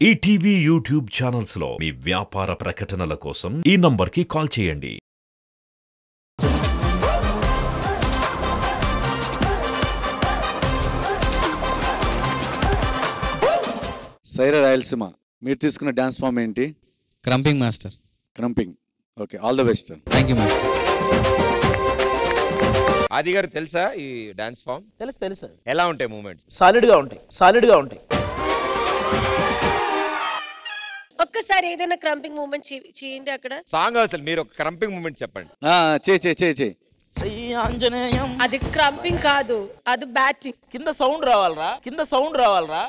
ETV YouTube ఛానల్స్లో మీ వ్యాపార ప్రకటనల కోసం ఈ నంబర్కి కాల్ చేయండి. సైరా రాయలసీమ మీరు తీసుకున్న డ్యాన్స్ ఫామ్ ఏంటి? Krumping master. Krumping. Okay all the best. Thank you master. Aadi గారు తెలుసా ఈ డాన్స్ ఫామ్? తెలుసు తెలుసు. ఎలా ఉంటాయి మూమెంట్స్? సాలిడ్గా ఉంటాయి సాలిడ్గా ఉంటాయి. ఒక్కసారి ఏదైనా క్రంపింగ్ మూమెంట్ చేయండి అక్కడ. సాంగ్ అసలు మీరు ఒక క్రంపింగ్ మూమెంట్ చెప్పండి. చే చే చే చే. ఆంజనేయం అది క్రంపింగ్ కాదు అది బ్యాటింగ్. కింద సౌండ్ రావాలరా? కింద సౌండ్ రావాలరా?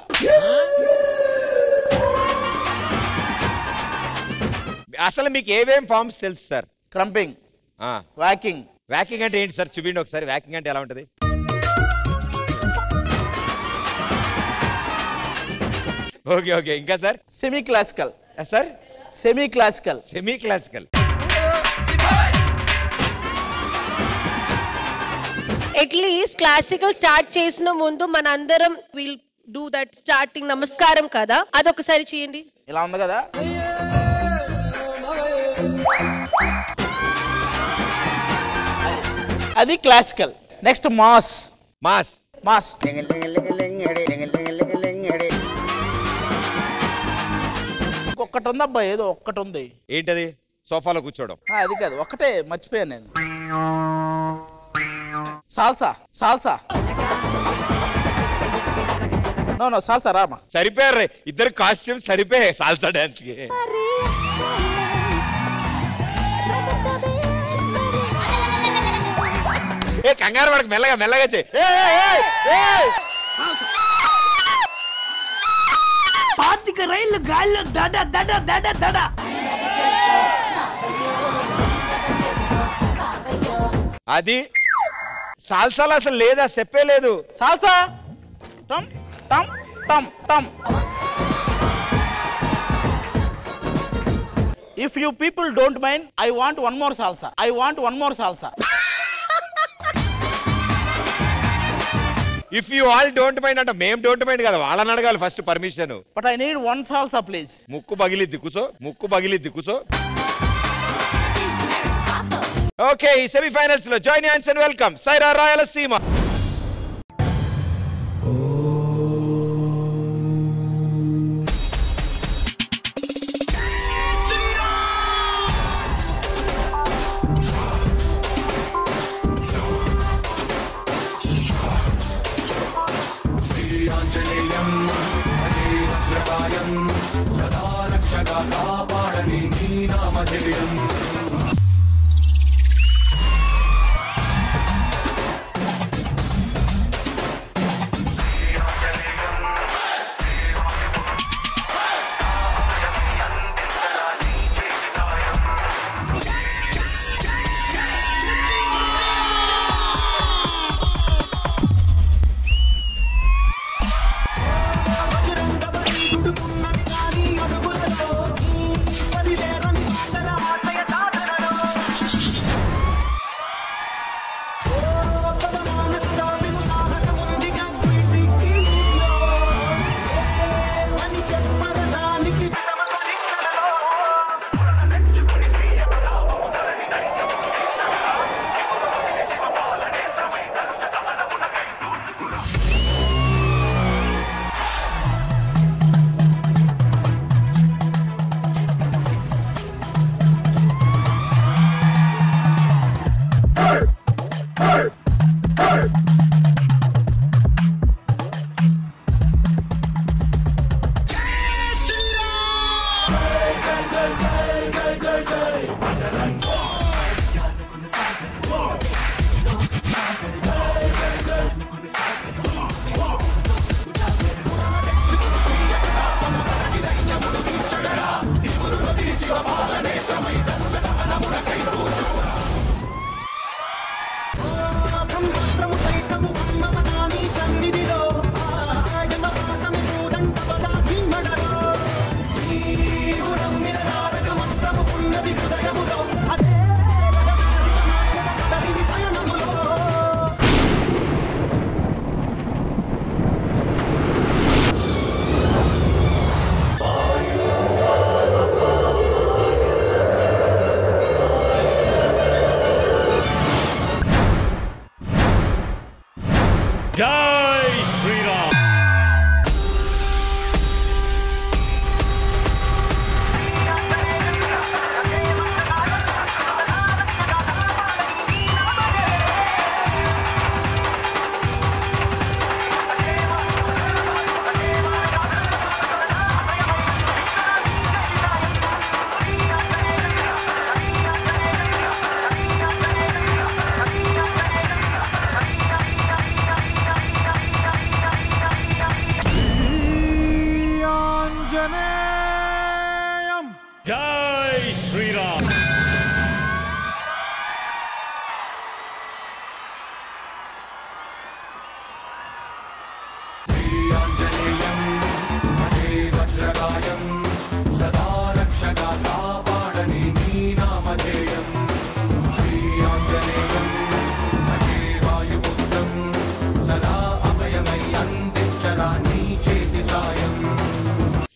అసలు మీకు ఏమేం ఫామ్స్ తెలుసు సార్? క్రంపింగ్. వాకింగ్. వ్యాకింగ్ అంటే ఏంటి సార్? చూపిండి ఒకసారి. వ్యాకింగ్ అంటే ఎలా ఉంటుంది? Okay okay. ఇంకా sir? Semi classical. Sir? Semi classical semi classical at least classical start చేసిన ముందు మన అందరం విల్ డూ దట్ స్టార్టింగ్ నమస్కారం కదా. అదొకసారి చేయండి. ఇలా ఉంది కదా? అది classical next mass mass mass ఒక్కటి ఉంది అబ్బా ఏదో ఒక్కటి ఉంది ఏంటది? సోఫాలో కూర్చోవడం. ఆ, అది కాదు ఒక్కటే మర్చిపోయాను నేను. Salsa salsa. No no salsa Rama. సరిపోయారు రే. ఇద్దరు కాస్ట్యూమ్ సరిపోయాయి సాల్సా డాన్స్కి ఏ కంగారు పడక మెల్లగా మెల్లగా చేయి ఏ, ఏ, ఏ, ఏ. పాతిక రైళ్ళు గాల్లో దడ దడ దడ దడ. అది సాల్సాలో అసలు లేదా? స్టెప్పే లేదు. సాల్సా? టమ్ టమ్ టమ్ టమ్. If you people don't mind I want one more salsa I want one more salsa if you all don't mind అంటే మేము డోంట్ మైండ్ కదా వాళ్ళని అడగాలి first permission but I need one salsa please ముక్కు పగిలిద్ది కూసో. ముక్కు పగిలిద్ది కూసో. ఓకే ఈ సెమీఫైనల్స్లో join hands and welcome Saira Rayalaseema Here we.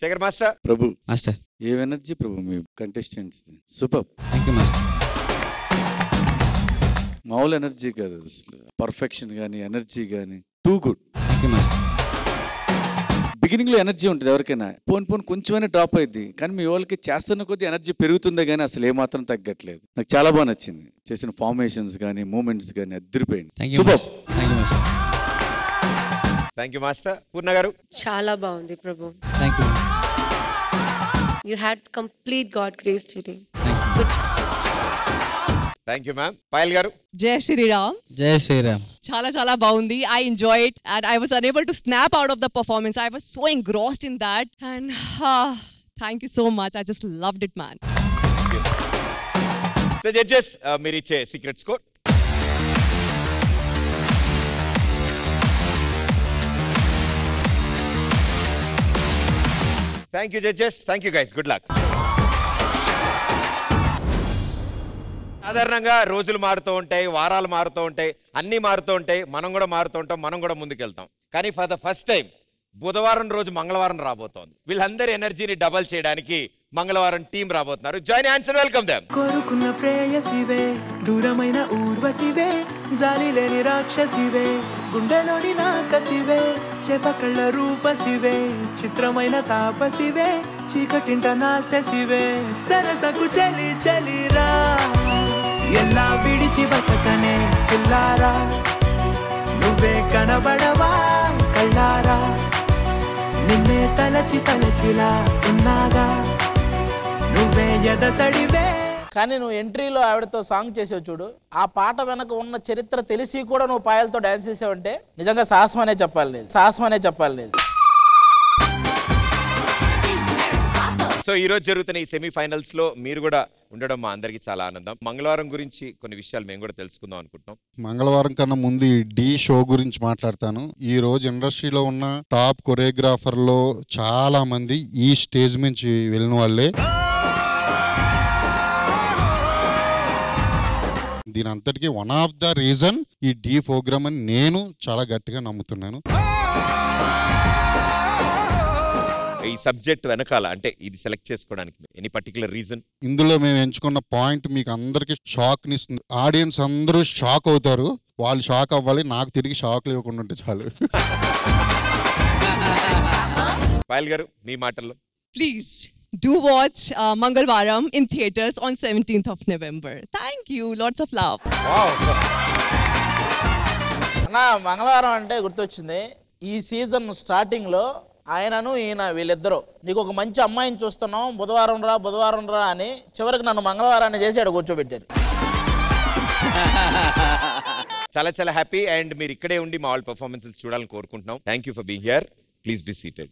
Shekhar master. Prabhu. Master. A energy Prabhu me contestants super. Thank you master. మామూలు ఎనర్జీ కాదు అసలు. పర్ఫెక్షన్ కానీ ఎనర్జీ కానీ too good thank you master. బిగినింగ్లో ఎనర్జీ ఉంటుంది ఎవరికైనా. పోన్ పోన్ కొంచెమైనా drop అయింది కానీ మీ వాళ్ళకి చేస్తున్న కొద్దీ ఎనర్జీ పెరుగుతుందే కానీ అసలు ఏమాత్రం తగ్గట్లేదు. నాకు చాలా బాగా నచ్చింది. చేసిన ఫార్మేషన్స్ కానీ మూమెంట్స్ కానీ అద్దరిపోయింది. Thank you super thank you master. Purna garu. చాలా బాగుంది Prabhu. Thank you you had complete god grace today thank you ma'am Payal garu జై శ్రీరామ్ జై శ్రీరామ్ చాలా చాలా బాగుంది. I enjoy it and I was unable to snap out of the performance I was so engrossed in that and thank you so much I just loved it man so judges మీరు ఇచ్చే secret score thank you judges thank you guys good luck సాధారణంగా రోజులు మారుతూ ఉంటాయి వారాలు మారుతూ ఉంటాయి అన్నీ మారుతూ ఉంటాయి మనం కూడా మారుతూ ఉంటాం మనం కూడా ముందుకెళ్తాం. కానీ ఫర్ ద ఫస్ట్ టైం బుధవారం రోజు మంగళవారం రాబోతోంది. వీళ్ళందరి ఎనర్జీని డబల్ చేయడానికి మంగళవారం టీం రాబోతున్నారు. జాయిన్ ఆన్సర్ వెల్కమ్ దెమ్ కోరుకున్న ప్రేయసివే దూరమైన ఊర్వశివే జాలి లేని రాక్షసివే గుండెలోని నాకసివే చేపకళ్ళ రూపసివే చిత్రమైన తాపసివే చీకటింట నాశసివే సరసకు చలి చలిరా ఎలా విడిచి బతకనే పిల్లారా? నువ్వే కనబడవా కళ్ళారా? నిన్నే తలచి తలచిలా ఉన్నాగా? నువ్వే ఎదసడివే కానీ నువ్వు ఎంట్రీలో ఆవిడతో సాంగ్ చేసావు చూడు. ఆ పాట వెనక ఉన్న చరిత్ర తెలిసి కూడా నువ్వు పాయలతో డాన్స్ చేసావంటే నిజంగా సాహసం అనే చెప్పాలి లేదు సాహసం అనే చెప్పాలి లేదు సో ఈ రోజు జరుగుతున్న ఈ సెమీఫైనల్స్లో మీరు కూడా ఉండడం మా అందరికీ చాలా ఆనందం. మంగళవారం గురించి కొన్ని విషయాలు మేము కూడా తెలుసుకుందాం అనుకుంటున్నాం. మంగళవారం కన్నా ముందు ఈ డి షో గురించి మాట్లాడతాను. ఈ రోజు ఇండస్ట్రీలో ఉన్న టాప్ కొరియోగ్రాఫర్లో చాలా మంది ఈ స్టేజ్ నుంచి వెళ్ళిన వాళ్ళే. దీని అంతటికీ వన్ ఆఫ్ ద రీజన్ ఈ డి ప్రోగ్రామ్ అని నేను చాలా గట్టిగా నమ్ముతున్నాను. ఈ సబ్జెక్ట్ వెనకాల అంటే ఇది సెలెక్ట్ చేసుకోవడానికి ఎనీ పర్టికులర్ రీజన్ ఇందులో మేము ఎంచుకున్న పాయింట్ మీకు అందరికి షాక్ నిస్తుంది ఆడియన్స్ అందరూ షాక్ అవుతారు. వాళ్ళు షాక్ అవ్వాలి. నాకు తిరిగి షాక్ ఇవ్వకుండా ఉంటే చాలు. పాయల్ గారు మీ మాటల్లో. Please do watch Mangalavaaram in theatres on seventeenth of November thank you lots of love అన్న మంగళవారం అంటే గుర్తొచ్చింది. ఈ సీజన్ స్టార్టింగ్లో ఆయనను ఈయన వీళ్ళిద్దరూ. నీకు ఒక మంచి అమ్మాయిని చూస్తున్నాం. బుధవారం రా బుధవారం రా అని చివరికి నన్ను మంగళవారాన్ని చేసి ఆడ కూర్చోబెట్టారు. చాలా చాలా హ్యాపీ అండ్ మీరు ఇక్కడే ఉండి మా వాళ్ళ పర్ఫార్మెన్సెస్ చూడాలని కోరుకుంటున్నాం. Thank you for be here please be seated